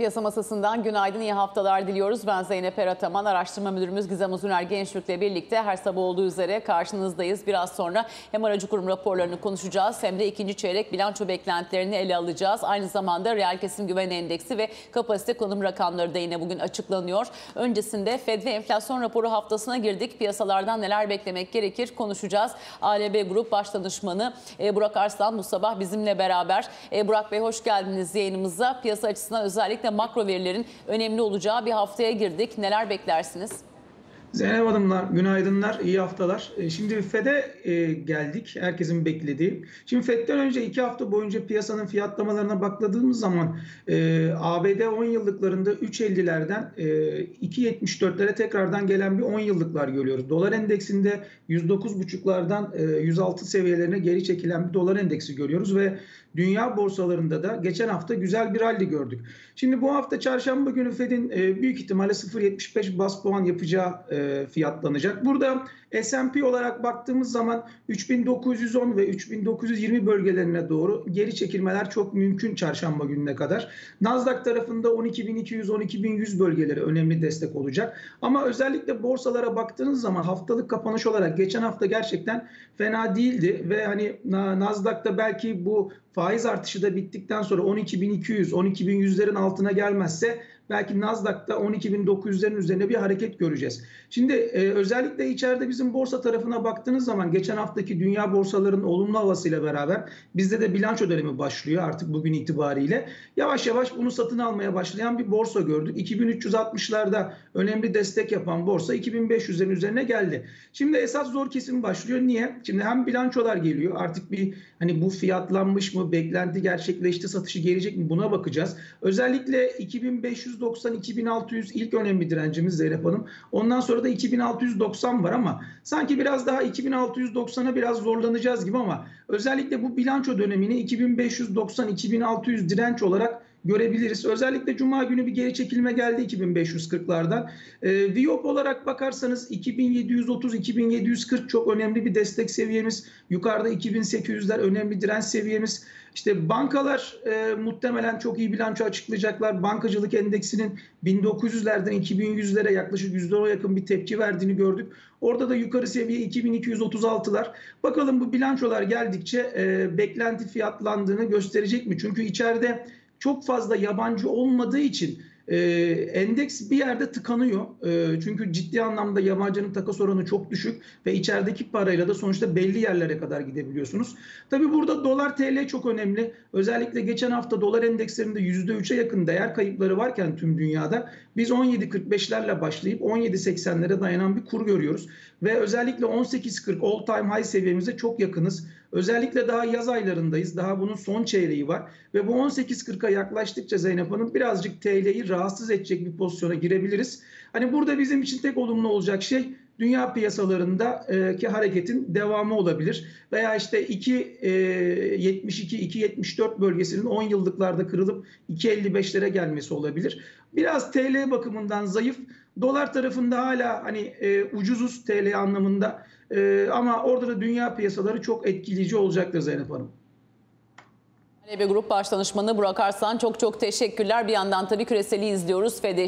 Piyasa masasından günaydın, iyi haftalar diliyoruz. Ben Zeynep Erataman, araştırma müdürümüz Gizem Uzuner Gençlük'le birlikte her sabah olduğu üzere karşınızdayız. Biraz sonra hem aracı kurum raporlarını konuşacağız hem de ikinci çeyrek bilanço beklentilerini ele alacağız. Aynı zamanda reel kesim güven endeksi ve kapasite konum rakamları da yine bugün açıklanıyor. Öncesinde Fed ve enflasyon raporu haftasına girdik. Piyasalardan neler beklemek gerekir konuşacağız. ALB Grup Baş Danışmanı e, Burak Arslan bu sabah bizimle beraber. E, Burak Bey hoş geldiniz yayınımıza. Piyasa açısından özellikle makro verilerin önemli olacağı bir haftaya girdik. Neler beklersiniz? Zeynep Hanımlar, günaydınlar, iyi haftalar. E, Şimdi FED'e e, geldik, herkesin beklediği. Şimdi FED'den önce iki hafta boyunca piyasanın fiyatlamalarına bakladığımız zaman e, ABD 10 yıllıklarında 3.50'lerden e, 2.74'lere tekrardan gelen bir 10 yıllıklar görüyoruz. Dolar endeksinde 109.5'lardan e, 106 seviyelerine geri çekilen bir dolar endeksi görüyoruz ve dünya borsalarında da geçen hafta güzel bir halde gördük. Şimdi bu hafta çarşamba günü Fed'in büyük ihtimalle 0.75 bas puan yapacağı fiyatlanacak. Burada S&P olarak baktığımız zaman 3910 ve 3920 bölgelerine doğru geri çekilmeler çok mümkün çarşamba gününe kadar. Nasdaq tarafında 12200-12100 bölgeleri önemli destek olacak. Ama özellikle borsalara baktığınız zaman haftalık kapanış olarak geçen hafta gerçekten fena değildi ve hani Nasdaq'ta belki bu faiz artışı da bittikten sonra 12.200, 12.100'lerin altına gelmezse belki Nasdaq'ta 12.900'lerin üzerine bir hareket göreceğiz. Şimdi e, özellikle içeride bizim borsa tarafına baktığınız zaman geçen haftaki dünya borsalarının olumlu havasıyla beraber bizde de bilanço dönemi başlıyor artık bugün itibariyle. Yavaş yavaş bunu satın almaya başlayan bir borsa gördük. 2360'larda önemli destek yapan borsa 2500'lerin üzerine geldi. Şimdi esas zor kesim başlıyor. Niye? Şimdi hem bilançolar geliyor. Artık bir hani bu fiyatlanmış mı, beklenti gerçekleşti, satışı gelecek mi buna bakacağız. Özellikle 2590-2600 ilk önemli direncimiz Zeynep Hanım. Ondan sonra da 2690 var ama sanki biraz daha 2690'a biraz zorlanacağız gibi ama özellikle bu bilanço dönemini 2590-2600 direnç olarak görebiliriz. Özellikle Cuma günü bir geri çekilme geldi 2540'lardan. E, Viyop olarak bakarsanız 2730-2740 çok önemli bir destek seviyemiz. Yukarıda 2800'ler önemli direnç seviyemiz. İşte bankalar e, muhtemelen çok iyi bilanço açıklayacaklar. Bankacılık endeksinin 1900'lerden 2100'lere yaklaşık %10'a yakın bir tepki verdiğini gördük. Orada da yukarı seviye 2236'lar. Bakalım bu bilançolar geldikçe e, beklenti fiyatlandığını gösterecek mi? Çünkü içeride çok fazla yabancı olmadığı için e, endeks bir yerde tıkanıyor. E, çünkü ciddi anlamda yabancının takas oranı çok düşük ve içerideki parayla da sonuçta belli yerlere kadar gidebiliyorsunuz. Tabi burada dolar TL çok önemli. Özellikle geçen hafta dolar endekslerinde %3'e yakın değer kayıpları varken tüm dünyada biz 17.45'lerle başlayıp 17.80'lere dayanan bir kur görüyoruz. Ve özellikle 18.40 all time high seviyemize çok yakınız. Özellikle daha yaz aylarındayız. Daha bunun son çeyreği var. Ve bu 18.40'a yaklaştıkça Zeynep Hanım birazcık TL'yi rahatsız edecek bir pozisyona girebiliriz. Hani burada bizim için tek olumlu olacak şey dünya piyasalarındaki hareketin devamı olabilir. Veya işte 2.72-2.74 bölgesinin 10 yıllıklarda kırılıp 2.55'lere gelmesi olabilir. Biraz TL bakımından zayıf. Dolar tarafında hala hani e, ucuzuz TL anlamında. E, ama orada da dünya piyasaları çok etkileyici olacaktır Zeynep Hanım. ALB Grup Baş Danışmanı Burak Arslan çok çok teşekkürler. Bir yandan tabii küreseli izliyoruz. FED